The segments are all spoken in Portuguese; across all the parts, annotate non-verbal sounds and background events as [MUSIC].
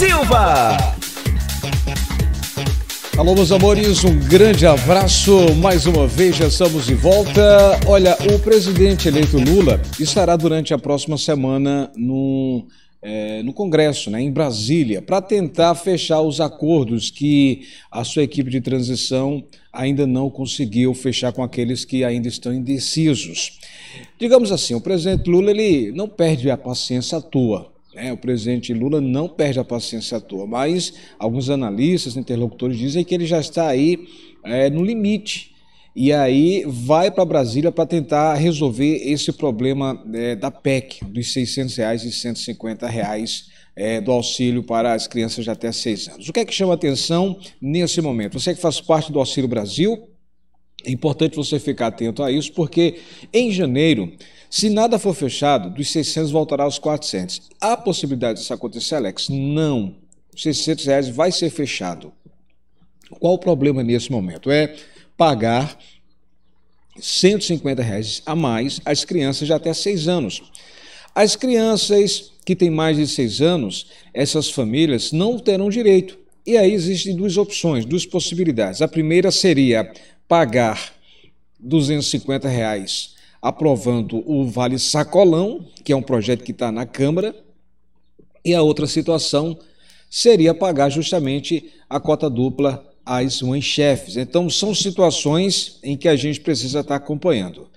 Silva. Alô, meus amores, um grande abraço. Mais uma vez já estamos de volta. Olha, o presidente eleito Lula estará durante a próxima semana no, é, no Congresso, né, em Brasília, para tentar fechar os acordos que a sua equipe de transição ainda não conseguiu fechar com aqueles que ainda estão indecisos. Digamos assim, o presidente Lula ele não perde a paciência à toa. É, o presidente Lula não perde a paciência à toa, mas alguns analistas, interlocutores dizem que ele já está aí é, no limite. E aí vai para Brasília para tentar resolver esse problema é, da PEC, dos 600 reais e 150 reais é, do auxílio para as crianças de até 6 anos. O que é que chama atenção nesse momento? Você que faz parte do Auxílio Brasil, é importante você ficar atento a isso, porque em janeiro se nada for fechado, dos 600 voltará aos 400. Há possibilidade disso acontecer, Alex? Não. Os 600 reais vai ser fechado. Qual o problema nesse momento? É pagar 150 reais a mais às crianças de até 6 anos. As crianças que têm mais de 6 anos, essas famílias não terão direito. E aí existem duas opções, duas possibilidades. A primeira seria pagar 250 reais aprovando o Vale Sacolão, que é um projeto que está na Câmara, e a outra situação seria pagar justamente a cota dupla às mães-chefes. Então, são situações em que a gente precisa estar acompanhando.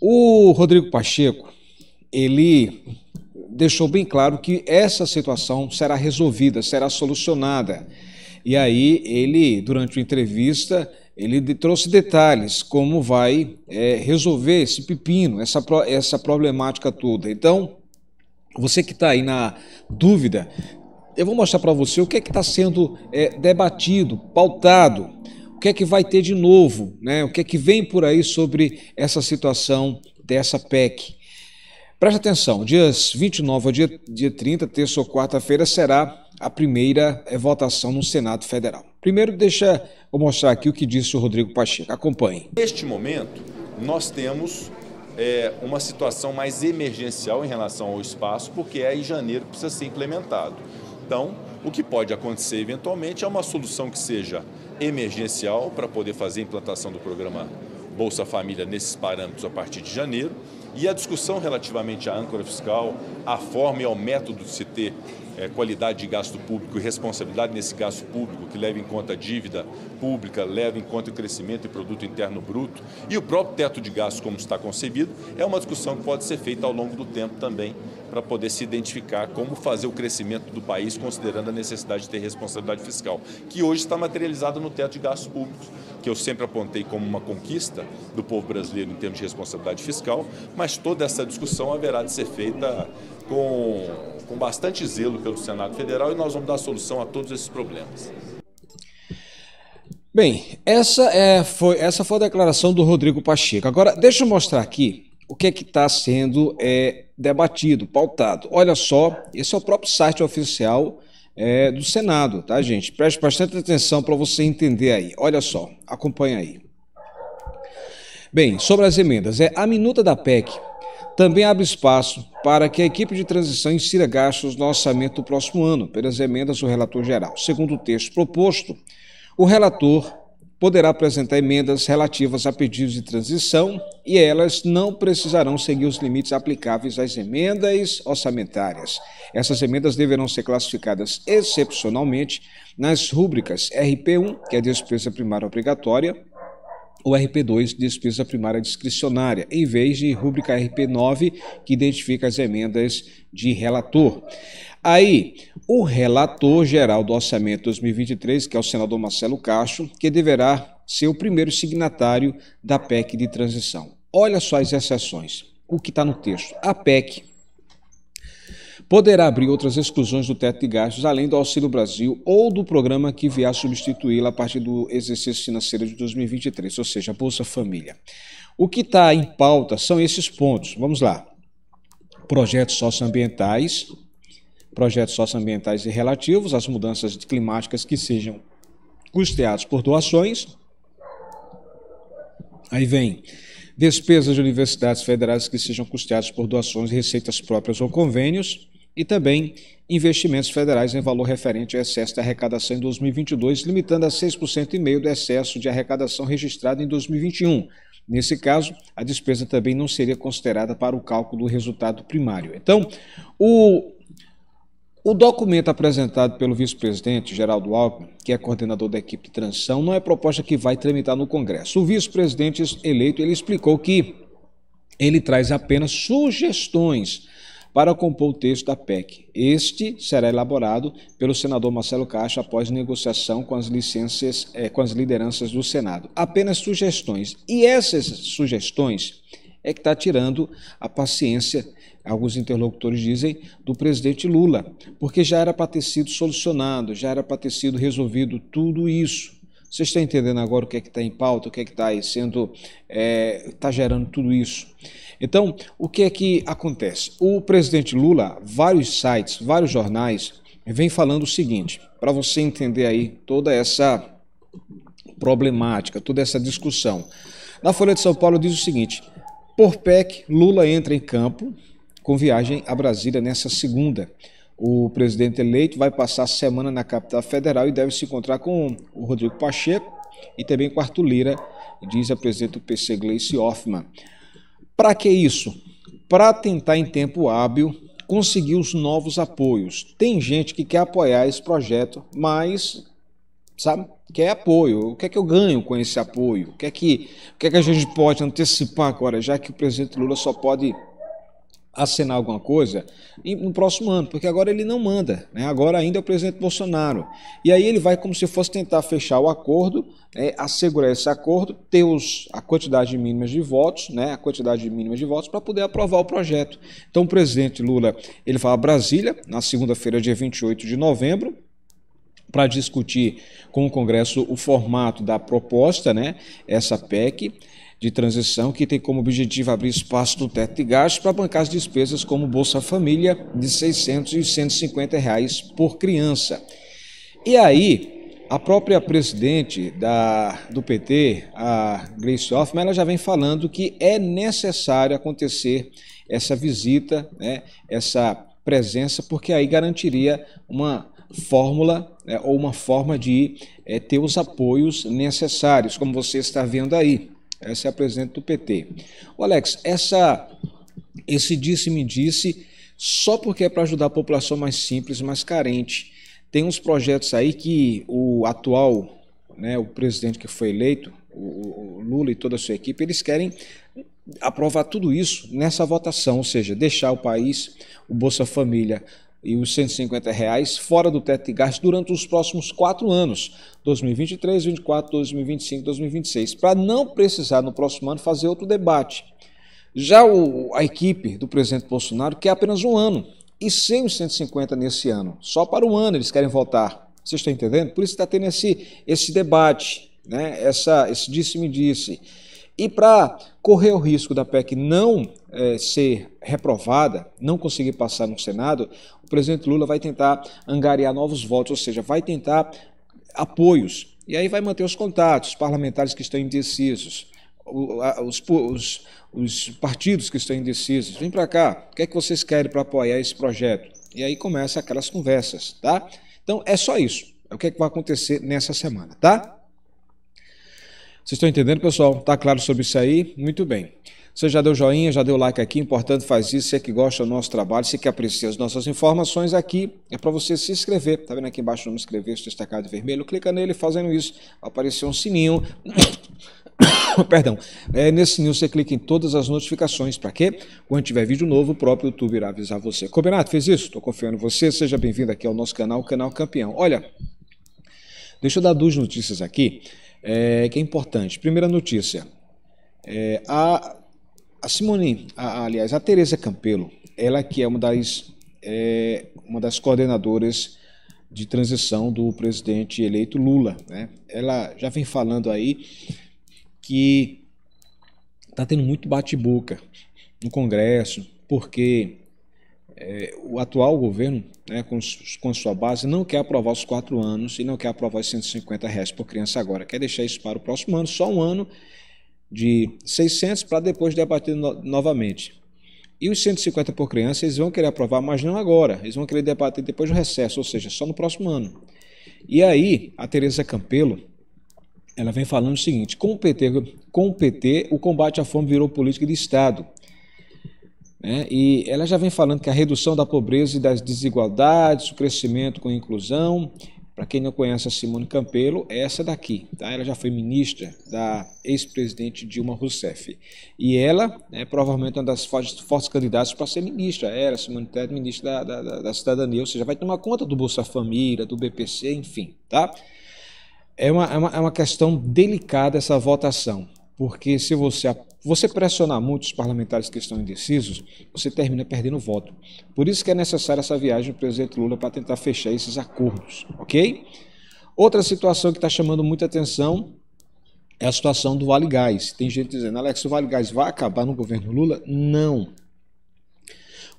O Rodrigo Pacheco, ele deixou bem claro que essa situação será resolvida, será solucionada. E aí, ele, durante a entrevista, ele trouxe detalhes como vai é, resolver esse pepino, essa, essa problemática toda. Então, você que está aí na dúvida, eu vou mostrar para você o que é que está sendo é, debatido, pautado, o que é que vai ter de novo, né? o que é que vem por aí sobre essa situação dessa PEC. Preste atenção, dias 29 ao dia, dia 30, terça ou quarta-feira, será a primeira é, votação no Senado Federal. Primeiro, deixa eu mostrar aqui o que disse o Rodrigo Pacheco. Acompanhe. Neste momento, nós temos é, uma situação mais emergencial em relação ao espaço, porque é em janeiro que precisa ser implementado. Então, o que pode acontecer eventualmente é uma solução que seja emergencial para poder fazer a implantação do programa Bolsa Família nesses parâmetros a partir de janeiro. E a discussão relativamente à âncora fiscal, à forma e ao método de se ter é, qualidade de gasto público e responsabilidade nesse gasto público que leva em conta a dívida pública, leva em conta o crescimento e produto interno bruto e o próprio teto de gastos como está concebido, é uma discussão que pode ser feita ao longo do tempo também para poder se identificar como fazer o crescimento do país considerando a necessidade de ter responsabilidade fiscal, que hoje está materializada no teto de gastos públicos, que eu sempre apontei como uma conquista do povo brasileiro em termos de responsabilidade fiscal, mas toda essa discussão haverá de ser feita com, com bastante zelo pelo Senado Federal e nós vamos dar solução a todos esses problemas. Bem, essa, é, foi, essa foi a declaração do Rodrigo Pacheco. Agora, deixa eu mostrar aqui o que é que está sendo é, debatido, pautado. Olha só, esse é o próprio site oficial é, do Senado, tá, gente? Preste bastante atenção para você entender aí. Olha só, acompanha aí. Bem, sobre as emendas, é a minuta da PEC também abre espaço para que a equipe de transição insira gastos no orçamento do próximo ano, pelas emendas do relator geral. Segundo o texto proposto, o relator poderá apresentar emendas relativas a pedidos de transição e elas não precisarão seguir os limites aplicáveis às emendas orçamentárias. Essas emendas deverão ser classificadas excepcionalmente nas rúbricas RP1, que é despesa primária obrigatória, o RP2, despesa primária discricionária, em vez de rúbrica RP9, que identifica as emendas de relator. Aí, o relator geral do orçamento 2023, que é o senador Marcelo Castro, que deverá ser o primeiro signatário da PEC de transição. Olha só as exceções. O que está no texto. A PEC poderá abrir outras exclusões do teto de gastos, além do Auxílio Brasil ou do programa que vier substituí-la a partir do exercício financeiro de 2023, ou seja, a Bolsa Família. O que está em pauta são esses pontos. Vamos lá. Projetos socioambientais, projetos socioambientais e relativos às mudanças climáticas que sejam custeados por doações. Aí vem despesas de universidades federais que sejam custeadas por doações, receitas próprias ou convênios e também investimentos federais em valor referente ao excesso de arrecadação em 2022, limitando a 6,5% do excesso de arrecadação registrado em 2021. Nesse caso, a despesa também não seria considerada para o cálculo do resultado primário. Então, o, o documento apresentado pelo vice-presidente Geraldo Alckmin, que é coordenador da equipe de transição, não é proposta que vai tramitar no Congresso. O vice-presidente eleito ele explicou que ele traz apenas sugestões para compor o texto da PEC. Este será elaborado pelo senador Marcelo Caixa após negociação com as licenças, é, com as lideranças do Senado. Apenas sugestões. E essas sugestões é que está tirando a paciência, alguns interlocutores dizem, do presidente Lula, porque já era para ter sido solucionado, já era para ter sido resolvido tudo isso. Você está entendendo agora o que é que está em pauta, o que é que está sendo, está tá gerando tudo isso? Então, o que é que acontece? O presidente Lula, vários sites, vários jornais, vem falando o seguinte, para você entender aí toda essa problemática, toda essa discussão. Na Folha de São Paulo diz o seguinte: por PEC, Lula entra em campo com viagem a Brasília nessa segunda. O presidente eleito vai passar a semana na capital federal e deve se encontrar com o Rodrigo Pacheco e também com Arthur Lira, diz a presidente do PC, Gleice Hoffmann. Para que isso? Para tentar em tempo hábil conseguir os novos apoios. Tem gente que quer apoiar esse projeto, mas sabe, quer apoio. O que é que eu ganho com esse apoio? O que é que, o que, é que a gente pode antecipar agora, já que o presidente Lula só pode assinar alguma coisa no próximo ano, porque agora ele não manda, né? agora ainda é o presidente Bolsonaro. E aí ele vai como se fosse tentar fechar o acordo, né? assegurar esse acordo, ter os, a quantidade mínima de votos, né? a quantidade mínima de votos para poder aprovar o projeto. Então o presidente Lula, ele vai a Brasília, na segunda-feira, dia 28 de novembro, para discutir com o Congresso o formato da proposta, né? essa PEC, de transição que tem como objetivo abrir espaço no teto de gastos para bancar as despesas como Bolsa Família de R$ 600 e 150 reais por criança. E aí, a própria presidente da, do PT, a Grace Hoffmann, ela já vem falando que é necessário acontecer essa visita, né, essa presença, porque aí garantiria uma fórmula né, ou uma forma de é, ter os apoios necessários, como você está vendo aí. Essa é a presidente do PT. O Alex, essa, esse disse-me disse só porque é para ajudar a população mais simples, mais carente. Tem uns projetos aí que o atual, né, o presidente que foi eleito, o, o Lula e toda a sua equipe, eles querem aprovar tudo isso nessa votação, ou seja, deixar o país, o Bolsa Família e os 150 reais fora do teto de gastos durante os próximos quatro anos, 2023, 2024, 2025, 2026, para não precisar no próximo ano fazer outro debate. Já o, a equipe do presidente Bolsonaro quer apenas um ano e sem os 150 nesse ano. Só para um ano eles querem votar. Vocês estão entendendo? Por isso está tendo esse, esse debate, né? Essa, esse disse-me-disse. disse e para correr o risco da PEC não é, ser reprovada, não conseguir passar no Senado, o presidente Lula vai tentar angariar novos votos, ou seja, vai tentar apoios. E aí vai manter os contatos, os parlamentares que estão indecisos, os, os, os partidos que estão indecisos. Vem para cá, o que é que vocês querem para apoiar esse projeto? E aí começa aquelas conversas, tá? Então é só isso. É o que, é que vai acontecer nessa semana, tá? Vocês estão entendendo, pessoal? Está claro sobre isso aí? Muito bem. Você já deu joinha, já deu like aqui, importante faz isso, você que gosta do nosso trabalho, você que aprecia as nossas informações aqui, é para você se inscrever. Está vendo aqui embaixo o nome inscrever, destacado de vermelho? Clica nele, fazendo isso, vai aparecer um sininho. [COUGHS] Perdão, é, nesse sininho você clica em todas as notificações, para quê? Quando tiver vídeo novo, o próprio YouTube irá avisar você. Combinado? Fez isso? Estou confiando em você, seja bem-vindo aqui ao nosso canal, canal Campeão. Olha, deixa eu dar duas notícias aqui é, que é importante. Primeira notícia. É, a, a Simone, a, aliás, a Tereza Campelo, ela que é uma das, é, uma das coordenadoras de transição do presidente eleito Lula. Né? Ela já vem falando aí que está tendo muito bate-boca no Congresso, porque é, o atual governo, né, com, com sua base, não quer aprovar os quatro anos e não quer aprovar os 150 reais por criança agora. Quer deixar isso para o próximo ano, só um ano de 600 para depois debater no, novamente. E os 150 por criança, eles vão querer aprovar, mas não agora. Eles vão querer debater depois do recesso, ou seja, só no próximo ano. E aí, a Tereza Campelo, ela vem falando o seguinte: com o PT, com o, PT o combate à fome virou política de Estado. Né? E ela já vem falando que a redução da pobreza e das desigualdades, o crescimento com a inclusão. Para quem não conhece a Simone Campelo, é essa daqui. Tá? Ela já foi ministra da ex-presidente Dilma Rousseff. E ela é provavelmente uma das fortes, fortes candidatas para ser ministra. Era Simone Tebet, ministra da, da, da, Cidadania, ou seja, vai tomar conta do Bolsa Família, do BPC, enfim. Tá? É uma, é uma, é uma questão delicada essa votação, porque se você, você pressionar muito os parlamentares que estão indecisos, você termina perdendo voto. Por isso que é necessária essa viagem do presidente Lula para tentar fechar esses acordos, ok? Outra situação que está chamando muita atenção é a situação do Vale Gás. Tem gente dizendo, Alex, o Vale Gás vai acabar no governo Lula? Não.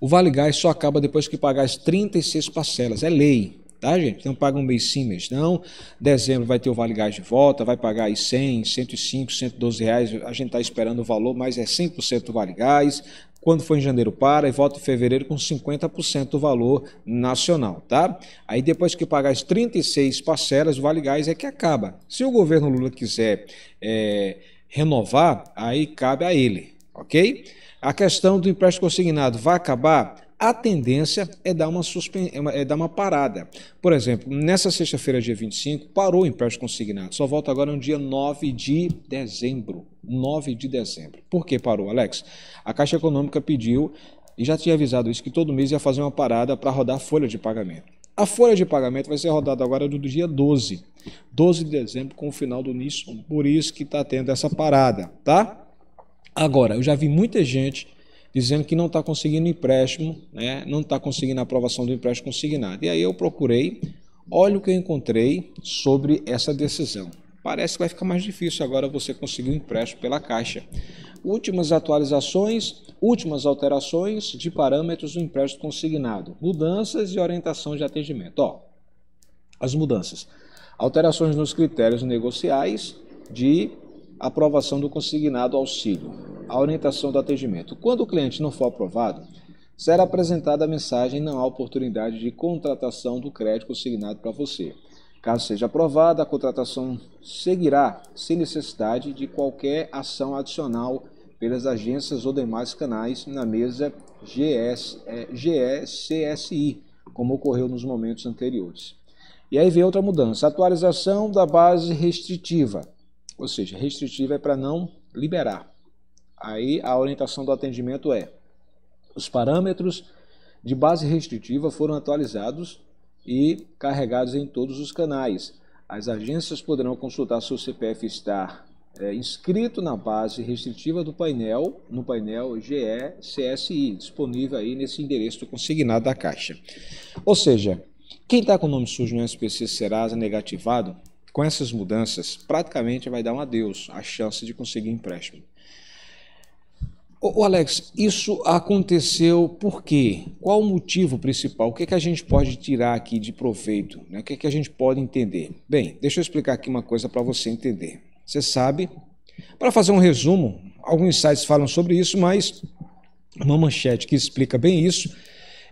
O Vale Gás só acaba depois que pagar as 36 parcelas, é lei tá, gente? Então paga um mês sim, mês não. Dezembro vai ter o Vale Gás de volta, vai pagar aí 100, 105, 112 reais. A gente está esperando o valor, mas é 100% do Vale Gás. Quando for em janeiro, para e volta em fevereiro com 50% do valor nacional, tá? Aí depois que pagar as 36 parcelas, o Vale Gás é que acaba. Se o governo Lula quiser é, renovar, aí cabe a ele, ok? A questão do empréstimo consignado vai acabar? A tendência é dar uma, suspen... É, é dar uma parada. Por exemplo, nessa sexta-feira, dia 25, parou o empréstimo consignado. Só volta agora no dia 9 de dezembro. 9 de dezembro. Por que parou, Alex? A Caixa Econômica pediu, e já tinha avisado isso, que todo mês ia fazer uma parada para rodar a folha de pagamento. A folha de pagamento vai ser rodada agora do dia 12. 12 de dezembro, com o final do início. Por isso que está tendo essa parada, tá? Agora, eu já vi muita gente dizendo que não está conseguindo empréstimo, né? não está conseguindo a aprovação do empréstimo consignado. E aí eu procurei, olha o que eu encontrei sobre essa decisão. Parece que vai ficar mais difícil agora você conseguir um empréstimo pela Caixa. Últimas atualizações, últimas alterações de parâmetros do empréstimo consignado, mudanças e orientação de atendimento. Ó, as mudanças. Alterações nos critérios negociais de aprovação do consignado auxílio, a orientação do atendimento. Quando o cliente não for aprovado, será apresentada a mensagem não há oportunidade de contratação do crédito consignado para você. Caso seja aprovada, a contratação seguirá sem necessidade de qualquer ação adicional pelas agências ou demais canais na mesa GS, é, GECSI, como ocorreu nos momentos anteriores. E aí vem outra mudança, atualização da base restritiva. Ou seja, restritiva é para não liberar. Aí a orientação do atendimento é: os parâmetros de base restritiva foram atualizados e carregados em todos os canais. As agências poderão consultar se o CPF está é, inscrito na base restritiva do painel, no painel GE-CSI, disponível aí nesse endereço consignado da Caixa. Ou seja, quem está com o nome sujo no SPC Serasa negativado, com essas mudanças, praticamente vai dar um adeus à chance de conseguir empréstimo. O Alex, isso aconteceu por quê? Qual o motivo principal? O que, é que a gente pode tirar aqui de proveito? Né? O que, é que a gente pode entender? Bem, deixa eu explicar aqui uma coisa para você entender. Você sabe, para fazer um resumo, alguns sites falam sobre isso, mas uma manchete que explica bem isso,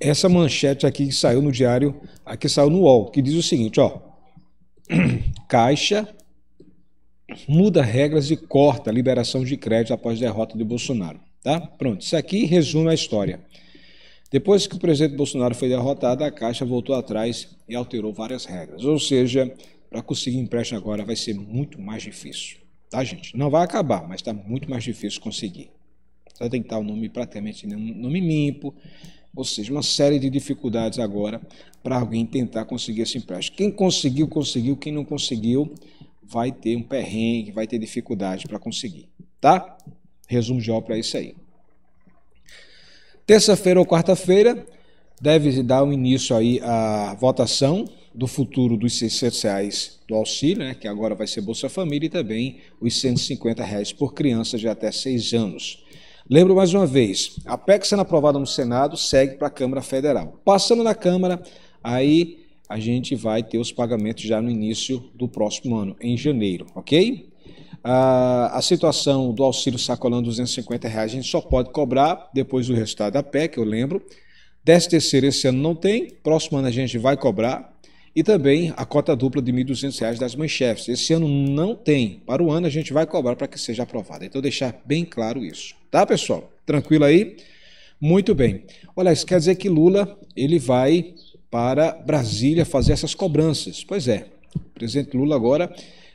essa manchete aqui que saiu no diário, aqui saiu no UOL, que diz o seguinte, ó, [CLEARS THROAT] Caixa muda regras e corta liberação de crédito após derrota de Bolsonaro. Tá? Pronto, isso aqui resume a história. Depois que o presidente Bolsonaro foi derrotado, a Caixa voltou atrás e alterou várias regras. Ou seja, para conseguir empréstimo agora vai ser muito mais difícil. Tá, gente? Não vai acabar, mas está muito mais difícil conseguir. Você tem que estar o nome praticamente nome limpo, ou seja, uma série de dificuldades agora para alguém tentar conseguir esse empréstimo. Quem conseguiu, conseguiu. Quem não conseguiu, vai ter um perrengue, vai ter dificuldade para conseguir. Tá? Resumo de obra é isso aí. Terça-feira ou quarta-feira deve dar um início aí a votação do futuro dos 600 reais do auxílio, né, que agora vai ser Bolsa Família, e também os 150 reais por criança de até 6 anos. Lembro mais uma vez, a PEC sendo aprovada no Senado segue para a Câmara Federal. Passando na Câmara, aí a gente vai ter os pagamentos já no início do próximo ano, em janeiro, ok? A, a situação do auxílio sacolão 250 reais a gente só pode cobrar depois do resultado da PEC, eu lembro. Décimo terceiro esse ano não tem, próximo ano a gente vai cobrar. E também a cota dupla de R$ 1.200 das mães-chefes. Esse ano não tem. Para o ano a gente vai cobrar para que seja aprovada. Então deixar bem claro isso. Tá, pessoal? Tranquilo aí? Muito bem. Olha, isso quer dizer que Lula ele vai para Brasília fazer essas cobranças. Pois é. O presidente Lula agora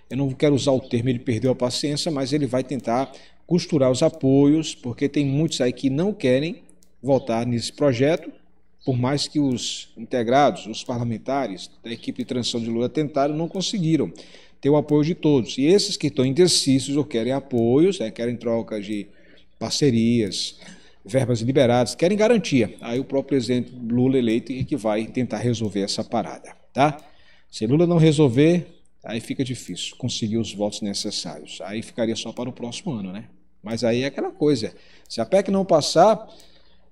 eu não quero usar o termo ele perdeu a paciência, mas ele vai tentar costurar os apoios, porque tem muitos aí que não querem votar nesse projeto, por mais que os integrados, os parlamentares da equipe de transição de Lula tentaram, não conseguiram ter o apoio de todos. E esses que estão indecisos ou querem apoios, né, querem troca de parcerias, verbas liberadas, querem garantia. Aí o próprio presidente Lula eleito é que vai tentar resolver essa parada, tá? Se Lula não resolver, aí fica difícil conseguir os votos necessários. Aí ficaria só para o próximo ano, né? Mas aí é aquela coisa. Se a PEC não passar,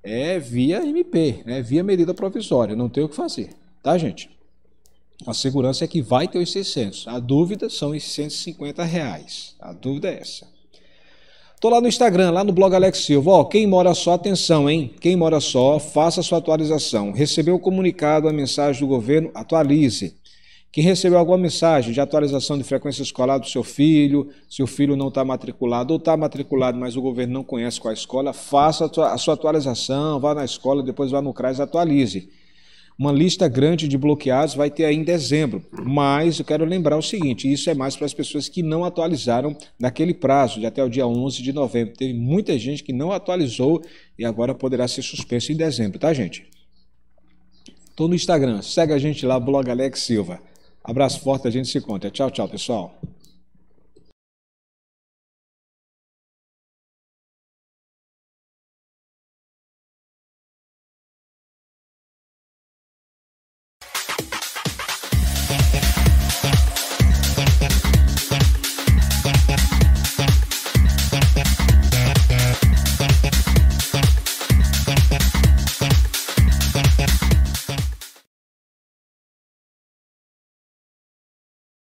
é via MP, né? via medida provisória, não tem o que fazer, tá, gente? A segurança é que vai ter os 600. A dúvida são os 150 reais. A dúvida é essa. Tô lá no Instagram, lá no blog Alex Silva. Ó, quem mora só, atenção, hein? Quem mora só, faça sua atualização. Recebeu o comunicado, a mensagem do governo, atualize. Quem recebeu alguma mensagem de atualização de frequência escolar do seu filho, se o filho não está matriculado ou está matriculado, mas o governo não conhece qual a escola, faça a sua atualização, vá na escola, depois vá no CRAS e atualize. Uma lista grande de bloqueados vai ter aí em dezembro, mas eu quero lembrar o seguinte, isso é mais para as pessoas que não atualizaram naquele prazo, de até o dia 11 de novembro. Teve muita gente que não atualizou e agora poderá ser suspenso em dezembro, tá gente? Estou no Instagram, segue a gente lá, blog Alex Silva. Abraço forte, a gente se conta. Tchau, tchau, pessoal.